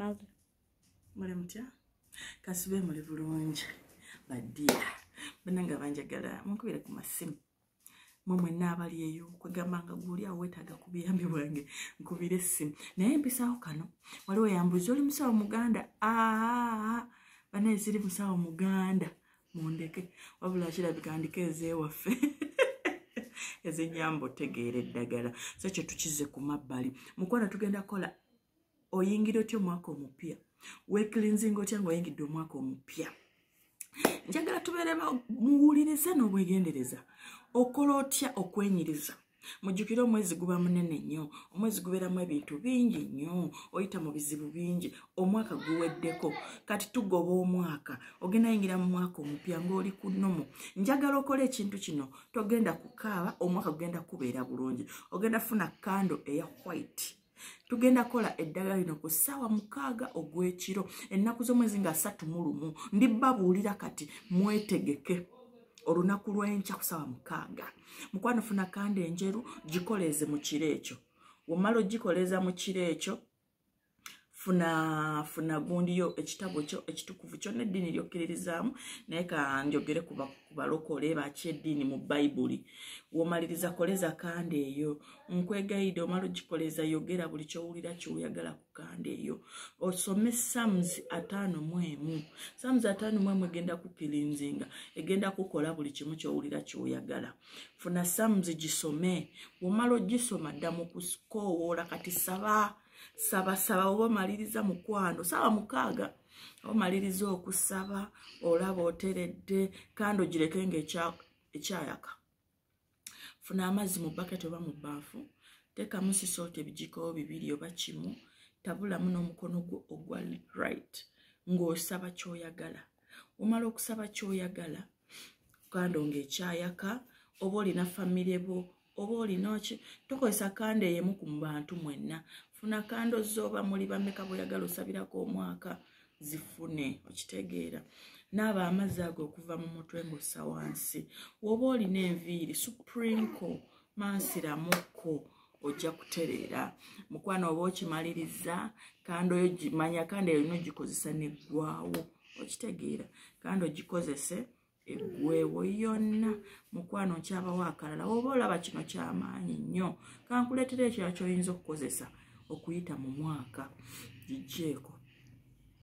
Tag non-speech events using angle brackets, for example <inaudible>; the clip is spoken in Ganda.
nazo. Muli mutya? Kasibe muli bulungi. Baddiya bana nga banjagala munkubire ku masimu. Mwe mwenna abali eyo kwegamba nga guli awo weetaaga ku buyambi bwange nkubire essimu. Naye mpisaawo kano waliwo yambuzi oli musawo muganda aa banaye ziri musawo muganda mundeke. Wabula kirabika ndika ezeewaffe <laughs> ezenyamba otegeera eddagala. So kyo tukize ku mabbali. Mukwana tugenda kukola oyingira otya omwaka omupya? Wekilinzinga otya ngaoyingidde omwaka omupya? Njagala tubeere muwulirize n'obwegendereza okola otya okwenyiriza? Mujjukire omwezi guba munene nnyo. Omwezi gubeeramu ebintu bingi nnyo. Oyita mu bizibu bingi. Omwaka guweddeko. Kati tugoba omwaka. Ogenda yingira mu mwaka omupya ngaoli ku nomo njagala okola ekintu kino. Togenda kukaaba. Omwaka gugenda kubeera bulungi. Ogenda funa kando eya white tugenda kola eddagala lino ku ssaawa mukaaga ogw'ekiro ennaku z'omwezi nga ssatu mu lumu ndibbabuulira kati mwetegeke olunaku lw'enkya ku ssaawa mukaaga. Mukwano funa kanda enjeru gikoleeze mu kiro ekyo. Womala ogikoleeza mu kiro ekyo funa funa gundiyo ekitabo kyo ekitukuvu kyonna eddiini lyokkiririzaamu naye kanjogere ku balokole baki eddiini mu bayibuli womaliriza koleza kanda eyo nkwegayidde omala ogikoleza yogera buli kyowulira kyoyagala ku kanda eyo. Osome sams ataano mu emu. Sams ataano mu emu egenda kukirinzinga egenda kukola buli kimu kyowulira kyoyagala. Funa sams gisome womala ogisoma dda mu kukoowoola kati saba sabasaba oba omaliriza mukwano. Saba mukaaga omaliriza okusaba olaba oteredde kandi ogireke nga ekyayaka. Funa amazzi mu baketi oba mu baafu teekamu sisoota ebijiko bibiri oba kimu tabulamu n'omukono gwo ogwa right ng'osaba kyoyagala. Omala okusaba kyoyagala kandi ngaekyayaka oba olina famire bo oba olinoki tokozesa kanda eyemu ku bantu mwenna. Funa kando zooba muli bameka bweyagala osabirako omwaka zifune okitegeera. Naaba amazzi ago okuva mu mutwe ngaossa wansi. Woba olina enviiri suprinko mansiramuko ojja kutereera. Mukwana oba okimaliriza kando manya kando eyo olina ogikozesa neggwawo okitegeera. Kandi ogikozese eggweewo yonna. Mukwano nkyabawo akalala. Oba olaba kino kyamaanyi nnyo kankuleetera ekirala kyoyinza okukozesa okuyita mu mwaka. Gijeeko